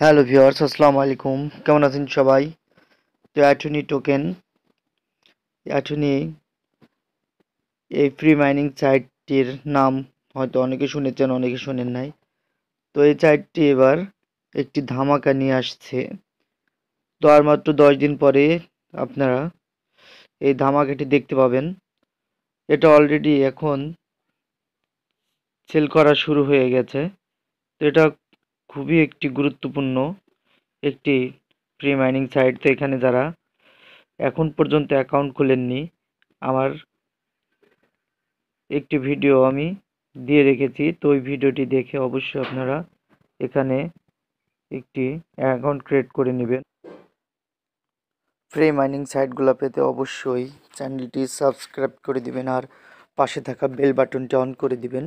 Hello viewers আসসালামু আলাইকুম কেমন আছেন সবাই? তো অ্যাটর্নি টোকেন অ্যাটর্নি এই ফ্রি মাইনিং সাইটটির নাম হয়তো অনেকে শুনেছেন, অনেকে শুনেন নাই। তো এই সাইটটি এবার একটি ধামাকা নিয়ে আসছে। তো আর মাত্র দশ দিন পরে আপনারা এই ধামাকাটি দেখতে পাবেন। এটা অলরেডি এখন সেল করা শুরু হয়ে গেছে। তো এটা খুবই একটি গুরুত্বপূর্ণ একটি প্রি মাইনিং সাইট তো এখানে যারা এখন পর্যন্ত অ্যাকাউন্ট খুলেননি, আমার একটি ভিডিও আমি দিয়ে রেখেছি। তো ওই ভিডিওটি দেখে অবশ্যই আপনারা এখানে একটি অ্যাকাউন্ট ক্রিয়েট করে নেবেন। ফ্রি মাইনিং সাইটগুলো পেতে অবশ্যই চ্যানেলটি সাবস্ক্রাইব করে দিবেন আর পাশে থাকা বেল বাটনটি অন করে দিবেন।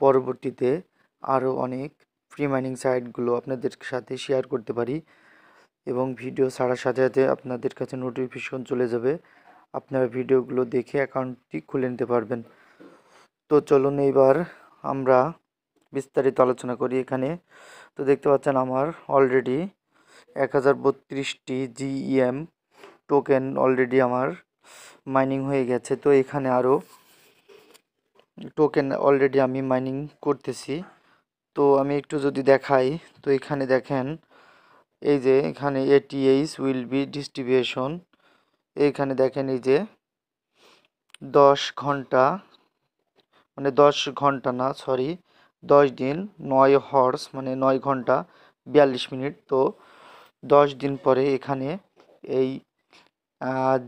পরবর্তীতে আরও অনেক ফ্রি মাইনিং সাইটগুলো আপনাদের সাথে শেয়ার করতে পারি এবং ভিডিও ছাড়ার সাথে সাথে আপনাদের কাছে নোটিফিকেশন চলে যাবে। আপনারা ভিডিওগুলো দেখে অ্যাকাউন্টটি খুলে নিতে পারবেন। তো চলুন এইবার আমরা বিস্তারিত আলোচনা করি এখানে। তো দেখতে পাচ্ছেন আমার অলরেডি এক হাজার বত্রিশটি জিইএম টোকেন অলরেডি আমার মাইনিং হয়ে গেছে। তো এখানে আরও টোকেন অলরেডি আমি মাইনিং করতেছি। তো আমি একটু যদি দেখাই, তো এখানে দেখেন, এই যে এখানে এটিএইচ উইল বি ডিস্ট্রিবিউশন এইখানে দেখেন এই যে দশ ঘণ্টা মানে দশ ঘণ্টা না সরি দশ দিন, নয় হর্স মানে নয় ঘণ্টা, বিয়াল্লিশ মিনিট, তো দশ দিন পরে এখানে এই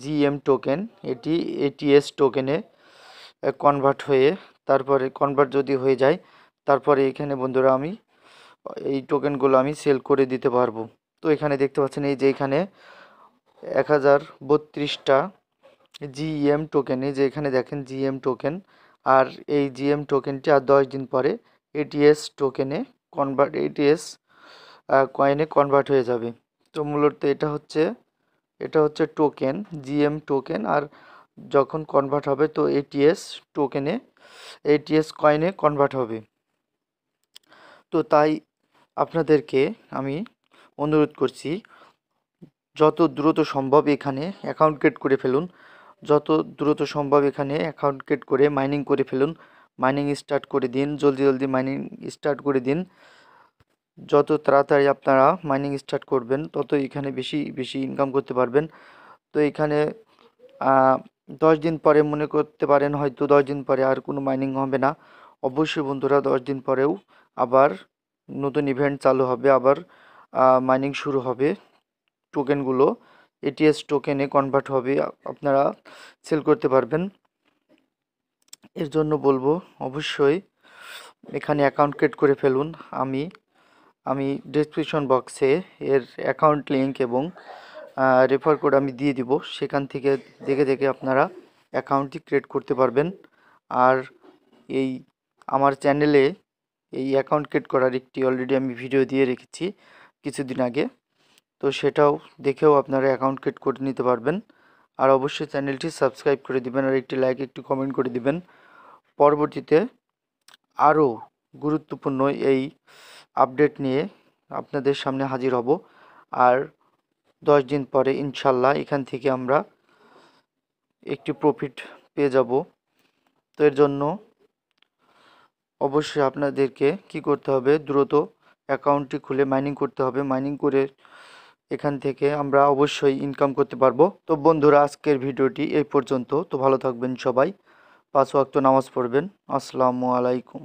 জিএম টোকেন এটি এটিএস টোকেনে কনভার্ট হয়ে, তারপরে কনভার্ট যদি হয়ে যায় তারপরে এখানে বন্ধুরা আমি, এই টোকেনগুলো আমি সেল করে দিতে পারব। তো এখানে দেখতে পাচ্ছেন এই যে এখানে এক হাজার বত্রিশটা জিএম টোকেনে যে এখানে দেখেন জিএম টোকেন আর এই জিএম টোকেনটি আর দশ দিন পরে এটিএস টোকেনে কনভার্ট এটিএস কয়েনে কনভার্ট হয়ে যাবে। তো মূলত এটা হচ্ছে এটা হচ্ছে টোকেন জিএম টোকেন আর যখন কনভার্ট হবে তো এটিএস টোকেনে এটিএস কয়েনে কনভার্ট হবে। তো তাই আপনাদেরকে আমি অনুরোধ করছি, যত দ্রুত সম্ভব এখানে অ্যাকাউন্ট ক্রিয়েট করে ফেলুন, যত দ্রুত সম্ভব এখানে অ্যাকাউন্ট ক্রিয়েট করে মাইনিং করে ফেলুন মাইনিং স্টার্ট করে দিন, জলদি জলদি মাইনিং স্টার্ট করে দিন। যত তাড়াতাড়ি আপনারা মাইনিং স্টার্ট করবেন, তত এখানে বেশি বেশি ইনকাম করতে পারবেন। তো এখানে দশ দিন পরে মনে করতে পারেন হয়তো দশ দিন পরে আর কোনো মাইনিং হবে না। অবশ্যই বন্ধুরা, দশ দিন পরেও আবার নতুন ইভেন্ট চালু হবে, আবার মাইনিং শুরু হবে। টোকেনগুলো এটিএস টোকেনে কনভার্ট হবে আপনারা সেল করতে পারবেন। এর জন্য বলব, অবশ্যই এখানে অ্যাকাউন্ট ক্রিয়েট করে ফেলুন। আমি আমি ডিসক্রিপশন বক্সে এর অ্যাকাউন্ট লিঙ্ক এবং রেফার কোড আমি দিয়ে দিব। সেখান থেকে দেখে দেখে আপনারা অ্যাকাউন্টটি ক্রিয়েট করতে পারবেন। আর এই আমার চ্যানেলে এই অ্যাকাউন্ট ক্রিয়েট করার একটি অলরেডি আমি ভিডিও দিয়ে রেখেছি কিছুদিন আগে। তো সেটাও দেখেও আপনারা অ্যাকাউন্ট ক্রিয়েট করে নিতে পারবেন। আর অবশ্যই চ্যানেলটি সাবস্ক্রাইব করে দিবেন আর একটি লাইক একটি কমেন্ট করে দিবেন। পরবর্তীতে আরও গুরুত্বপূর্ণ এই আপডেট নিয়ে আপনাদের সামনে হাজির হব। আর দশ দিন পরে ইনশাল্লাহ এখান থেকে আমরা একটি প্রফিট পেয়ে যাব। তো এর জন্য অবশ্যই আপনাদেরকে কি করতে হবে? দ্রুত অ্যাকাউন্টটি খুলে মাইনিং করতে হবে। মাইনিং করে এখান থেকে আমরা অবশ্যই ইনকাম করতে পারব। তো বন্ধুরা, আজকের ভিডিওটি এই পর্যন্ত। তো ভালো থাকবেন সবাই। পাঁচ ওয়াক্ত নামাজ পড়বেন। আসসালামু আলাইকুম।